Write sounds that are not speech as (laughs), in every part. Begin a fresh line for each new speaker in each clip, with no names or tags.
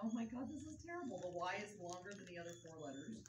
Oh my god, this is terrible. The Y is longer than the other four letters.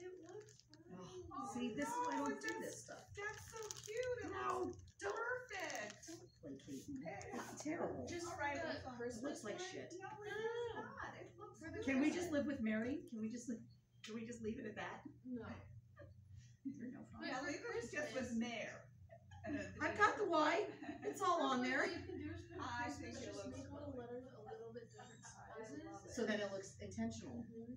It looks fine.
Oh, see, this is why I don't do this stuff.
That's so cute. It
No,
looks perfect.
don't placate me. It's terrible.
Just
All right,
for
let's
the.
It
Christmas
looks like
one,
shit.
No,
No,
it's
no, no.
not. It looks
For the
good.
Can we just live with Mary? Can we just, li- can we just leave it at that?
No. (laughs)
You're no fun.
Wait,
Well, leave it just with
Christmas.
mayor. And then-
I've got the Y. It's all on
What
there.
you can do is
I think it looks
make all the
lovely.
letters a little bit different sizes.
So that it looks intentional.
Mhm.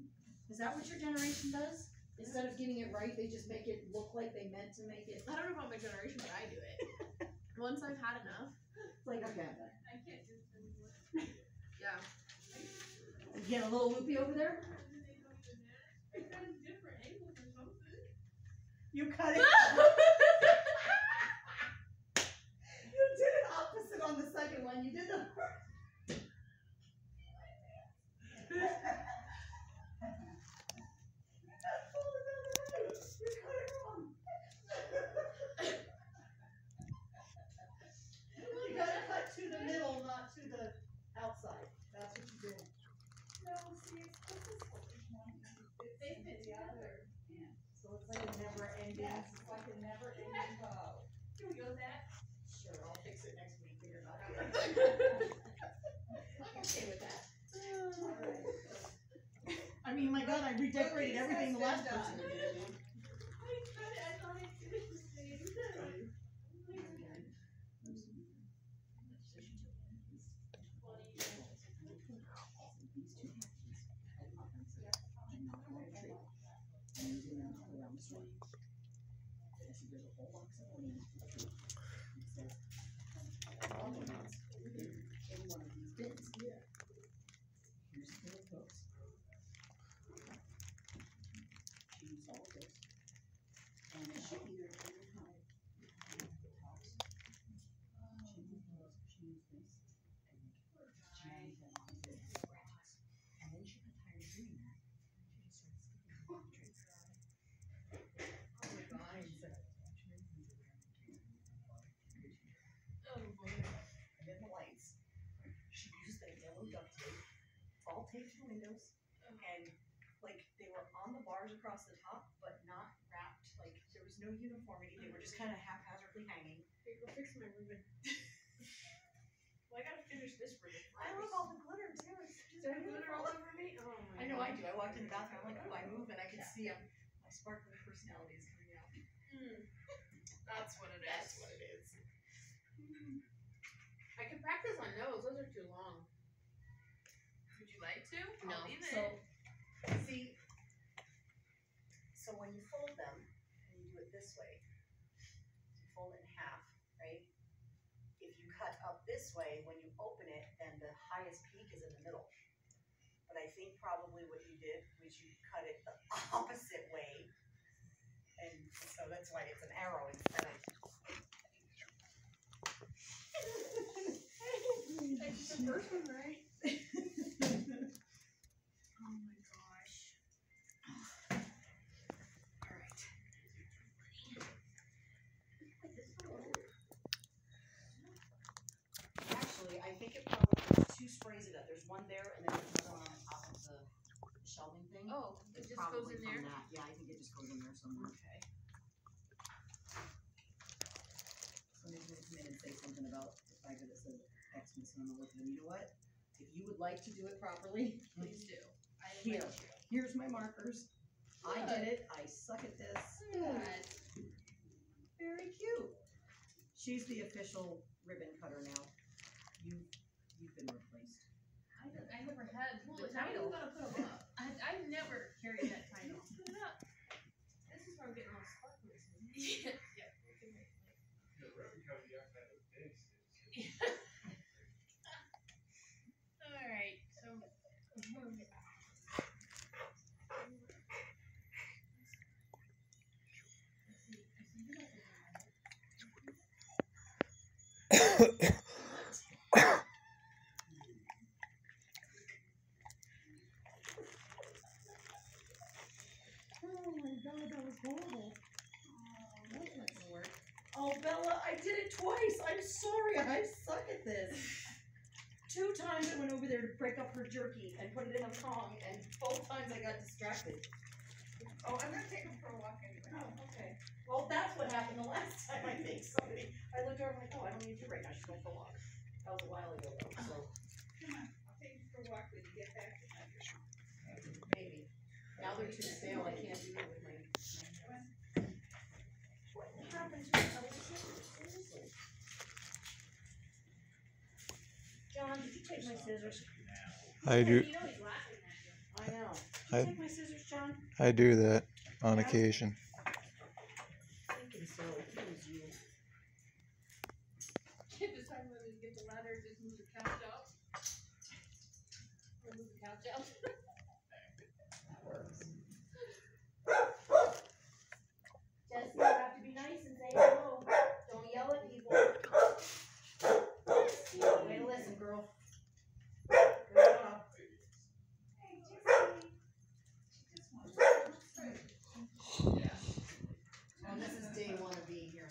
Is that what your generation does? Instead of getting it right, they just make it look like they meant to make it.
I don't know about my generation, but I do it. (laughs) Once I've had enough.
It's like, okay, I'm done.
I can't do this anymore. (laughs) Yeah.
Get a little loopy over there?
It's got a different angle or something.
You cut it. (laughs) you did it opposite on the second one. You did the first. You cut it wrong. You gotta cut to the middle, not to the outside. That's what you did.
No, see, it's, this is what we want. It's
They fit together.
So it's like a never ending.
Yes, it's like a never ending bow.
Can we go with that?
Sure, I'll fix it next week. Figure it out. I'm okay with that. I mean, my God, I redecorated
Well,
everything the
this
last
has
person
been
did.
I tried it, I thought I finished the same.
I'm using them all around the store. I said, there's a whole box of onions for the tree. It says, all onions in one of these bins. Here's the little hooks. She used all of this. And it should be there every time. The tops. She used those, she used this. And she used them on this scratches. And then she got tired of doing that. She just started skipping the tree.
Oh my gosh. Boy.
And then the lights. She used that yellow duct tape, all taped to the windows, and like they were on the bars across the top, but not wrapped. Like there was no uniformity. They were just kind of haphazardly hanging.
Go fix my ribbon. well, I gotta finish this ribbon.
I love all the glitter too. It's
there glitter all over me? Oh my
I know I do. I walked in the bathroom. I'm like, oh, I move and I can see 'em. My sparkling personality is coming out.
Hmm. That's what it is.
That's what it is.
I can practice on those. Those are too long. Would you like to?
No.
I'll leave it.
So, see, so when you fold them, and you do it this way, you fold it in half, right? If you cut up this way, when you open it, then the highest peak is in the middle. But I think probably what you did was you cut it the (laughs) opposite way. And so that's why it's an arrow instead of.
First one right.
Oh my gosh. Alright. Actually, I think it probably, there's two sprays of that, there's one there and then there's another one on top of the shelving thing.
Oh, it
It's
just goes in there.
that. Yeah, I think it just goes in there somewhere.
Okay.
Somebody's gonna come in and say something about the fact that it says Xmas and I'm gonna look at them, you know what? If you would like to do it properly, (laughs)
Please do. I
Here.
invite you.
here's my markers. I did it, I suck at this.
Look at that.
Very cute. She's the official ribbon cutter now. You, you've been replaced.
I, don't- I never had
Well,
the
now you
title.
gotta put 'em up.
I, I've never carried that title. (laughs) Put it up. This is where I'm getting all sparkles. (laughs) Yeah. Yeah.
The ribbon cutting you have to have a big stick.
All right. So. I'm gonna get back. Let's see. I see you got the one.
Oh my god, that was horrible. Oh, that's not gonna work. Oh? Oh, Bella, I did it twice. I'm sorry. I suck at this. two times I went over there to break up her jerky and put it in a Kong, and both times I got distracted.
Oh, I'm gonna take him for a walk anyway.
Oh, okay. Well, that's what happened the last (laughs) time, I think, somebody, I looked over, I'm like, oh, I don't need you right now, she's going for a walk. That was a while ago though, so,
Come on, I'll take you for a walk when you get back tonight.
maybe. Now they're too stale, I can't do it with my. What happened to my other scissors, seriously? John, did you take my scissors?
I do
You know he's laughing at you.
I know. Did
I-
you take my scissors, John?
I do that on occasion.
Thinking so, it was you.
Kid decided whether to get the ladder just move the couch out. Or move the couch out. (laughs)
That works. Jesse, you have to be nice and say hello. Don't yell at people. Way to listen, girl. Good job.
Hey, Jesse. She just wants to.
And this is day one of being here,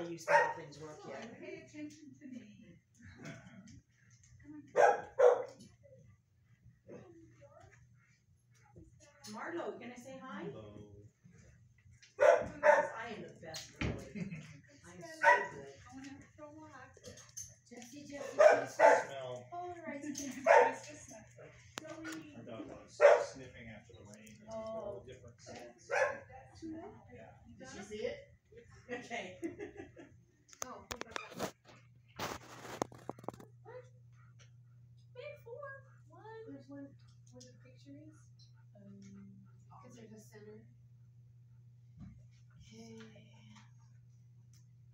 so she's not used to how things work yet.
Pay attention to me.
Marlo, can I say hi? I am the best really. (laughs) I'm so good.
Going out for a walk.
Jesse, Jesse, Jesse.
smell.
Polarize.
It's just not
Zoe.
My dog was sniffing after the rain. and
Oh.
all different scents. Yeah.
Did she see it? Okay. (laughs)
Oh, what about that one? What? Big four. One. There's one where the picture is. Um. Cause there's a center.
Okay.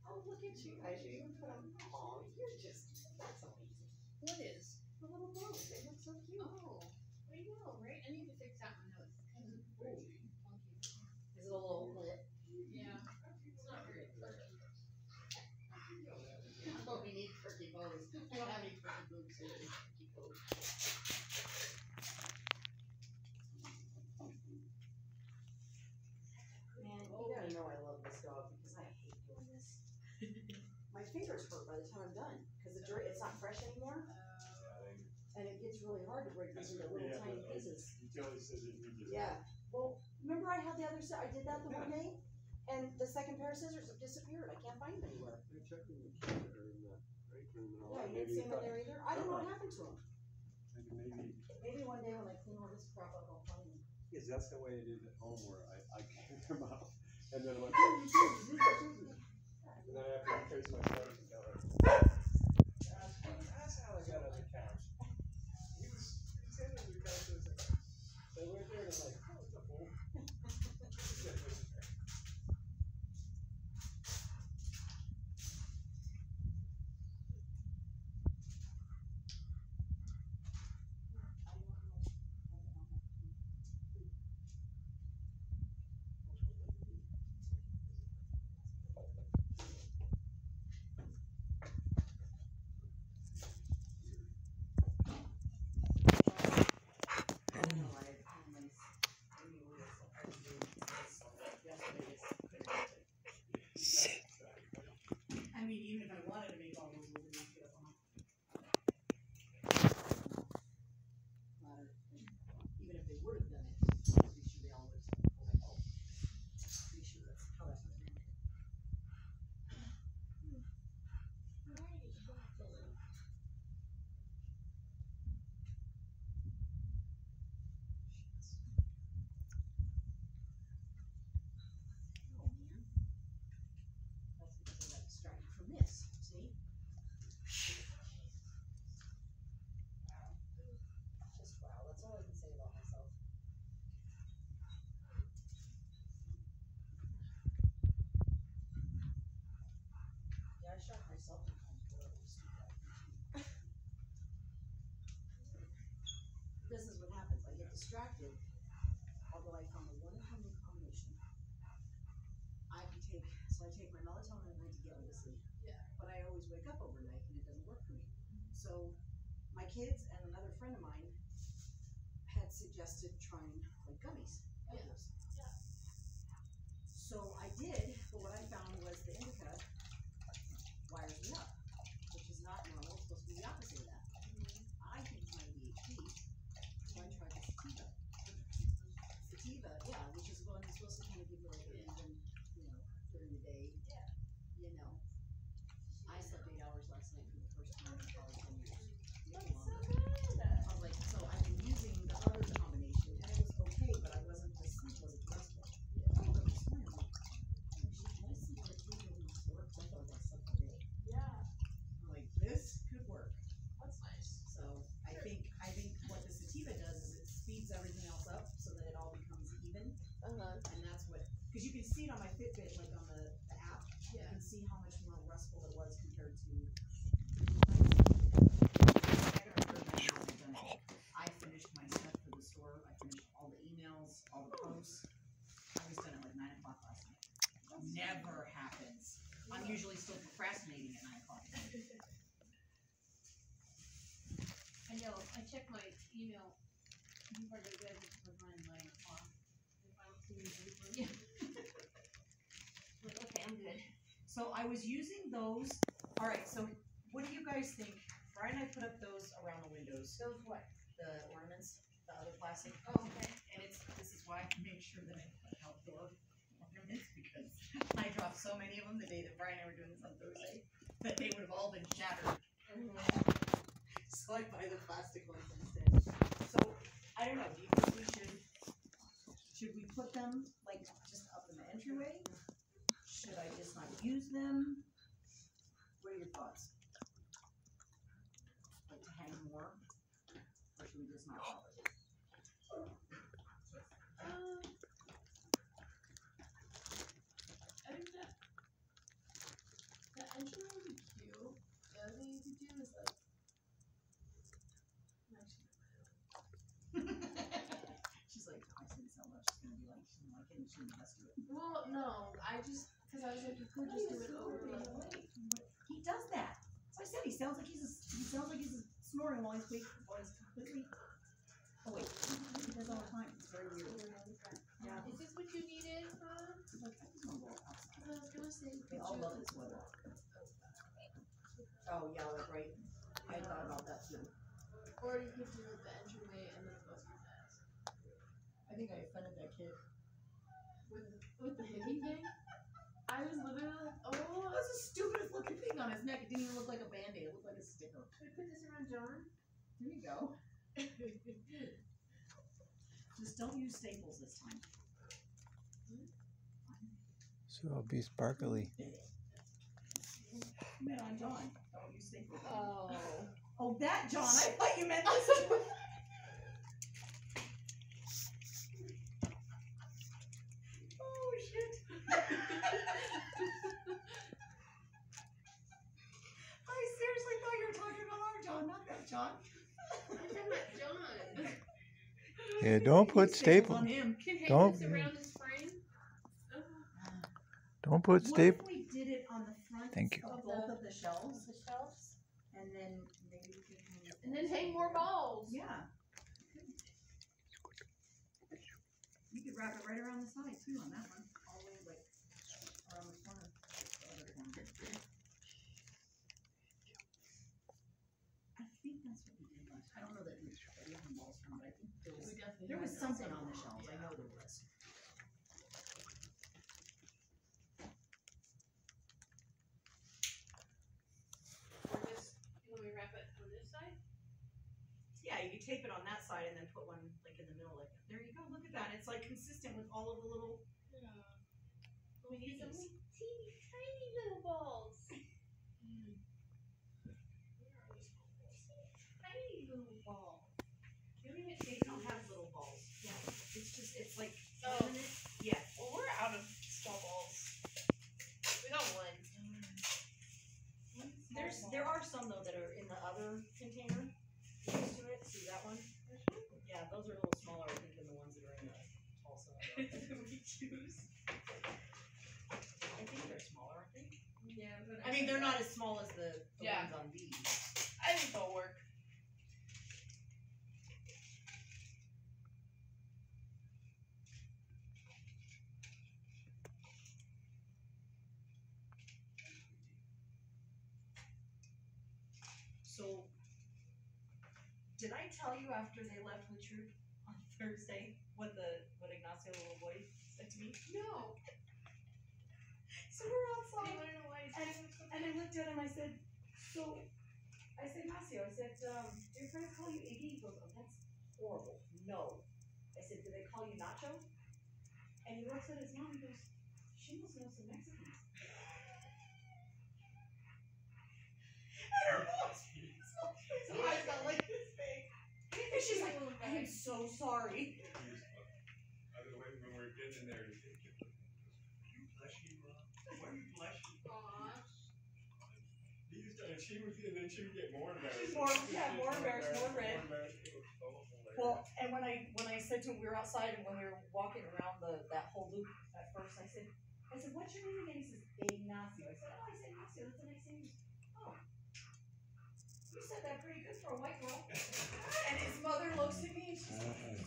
Oh, look at you guys. You even put on, oh, you're just, that's amazing.
What is?
The little boat, they look so cute.
Oh, I know, right? I need to fix that one. No, it's kind of funky.
Is it a little,
Yeah. It's not very funky.
oh, we need turkey bows. We don't have any turkey boots, so we need turkey bows. Man, you gotta know I love this dog because I hate doing this. My fingers hurt by the time I'm done, cause the dirt, it's not fresh anymore, and it gets really hard to break these into little tiny uh, pieces.
Utility scissors, we just.
Yeah, well, remember I had the other set, I did that the one day, and the second pair of scissors have disappeared, I can't find them anywhere.
I checked in the computer in the break room and all
Yeah,
that.
you didn't
Maybe
see
you
them in
thought,
there either, I don't know what happened to them.
maybe,
Maybe one day when I clean all this crap up, I'll find them.
because that's the way it is at home where I, I came them out. And then I'm like, (laughs) oh, you scissors, you got scissors. And then I have to trace my steps and go like, that's, that's how I got on the couch. He was, he said on the couch, I was like, they went there and I'm like, oh, it's a fool.
I don't know, I had my, maybe we were supposed to do this yesterday, it's- I mean, even if I wanted to make all those rules, we could have them. Ladder, Even if they would have done it, pretty sure they always, like, oh, pretty sure that's how that's gonna end. Oh, man. That's because I got distracted from this, see? Just wow, that's all I can say about myself. Yeah, I shock myself sometimes, but I was stupid. This is what happens, I get distracted, although I found a wonderful new combination. I can take, so I take my melatonin at night to get me to sleep.
Yeah.
But I always wake up overnight and it doesn't work for me. So my kids and another friend of mine had suggested trying like gummies.
Yeah. Yeah.
So I did, but what I found was the indica wires me up, which is not normal, it's supposed to be the opposite of that. And that's what, cause you can see it on my Fitbit, like on the, the app, you
Yeah.
can see how much more restful it was compared to. I finished my stuff for the store, I finished all the emails, all the posts, I was done at like nine o'clock last night. Never happens, I'm usually still procrastinating at nine o'clock.
I know, I checked my email, you were the good for mine nine o'clock. If I don't see anything from you. Like, okay, I'm good.
So I was using those, alright, so what do you guys think? Brian and I put up those around the windows. Those what? The ornaments, the other plastic.
Oh, okay.
And it's, this is why I made sure that I put outdoor ornaments, because (laughs) I dropped so many of them the day that Brian and I were doing this on Thursday, that they would have all been shattered. Mm-hmm. So I buy the plastic ones instead. So, I don't know, do you think we should, should we put them like just up in the entryway? Should I just not use them? What are your thoughts? Like to hang more? Or should we just not bother?
Um, I think that the entry would be cute. The other thing you could do is like. (laughs)
She's like, I said so much, she's gonna be like, she's gonna like it, and she's gonna do it.
well, no, I just because I was like, you could just do it over.
He does that. So I said, he sounds like he's, a, he sounds like he's snoring while he's wake, while he's completely awake. He does all the time, it's very weird. Yeah.
Is this what you needed, huh?
He's like, I just wanna go outside.
I was gonna say.
They all love this weather. Oh, yeah, like, right, I thought about that too.
Or you could do the entryway and then close your desk.
I think I offended that kid.
With with the hippie thing? I was literally like, oh,
was the stupidest looking thing on his neck, it didn't even look like a band-aid, it looked like a sticker.
should we put this around John?
Here you go. (laughs) Just don't use staples this time.
So it'll be sparkly.
You meant on John, don't use staples.
Oh.
Oh, that John, I thought you meant this (laughs) one. Oh, shit. I seriously thought you were talking about our John, not that John.
I'm talking about John.
Yeah, don't put
Use
staple.
on him.
Can hang
Don't-
this around his frame?
Don't put
What
staple.
we did it on the front
Thank you.
of both of the shelves? The shelves? And then maybe we could hang.
And then hang more balls.
Yeah. You could wrap it right around the side too on that one, all the way like around the corner. the other corner. I think that's what we did last, I don't know that we, that we have balls from, but I think there was, there was something on the shelves, I know there was.
Or just, when we wrap it on this side?
Yeah, you could tape it on that side and then put one like in the middle, like, there you go, look at that, it's like consistent with all of the little.
Yeah. We need some teeny tiny little balls. (laughs) Hmm. Tiny little balls.
They don't even, they don't have little balls, yeah, it's just, it's like,
Oh.
yeah,
Well, we're out of small balls. We got one.
There's, there are some though that are in the other container next to it, see that one? Yeah, those are a little smaller, I think, than the ones that are in the Tulsa. (laughs)
we choose.
I think they're smaller, I think.
Yeah,
I mean, they're not as small as the, the
Yeah.
ones on these.
I think they'll work.
So, did I tell you after they left the Troop on (laughs) Thursday what the what Ignacio little boy said to me?
No.
So we're
I
outside,
wanna know why
and, and I looked at him. I said, "So," I said, "Ignacio," I said, um, "Do your friends call you Iggy?" He goes, "Oh, that's horrible. No." I said, "Do they call you Nacho?" And he looks at his mom. He goes, "She must know some Mexicans." (laughs) And her mom's his eyes got like. And she's like, I am so sorry.
By the way, when we were
been in there, you think, you blushing, Rob? Why are you blushing? To, and she and then she would get more embarrassed.
More- yeah, more embarrassed, more red. Well, and when I, when I said to him, we were outside and when we were walking around the, that whole loop at first, I said, I said, what's your name again? He says, Ignacio. I said, oh, You said that pretty good for a white girl. and his mother looks at me and she's like, uh-huh.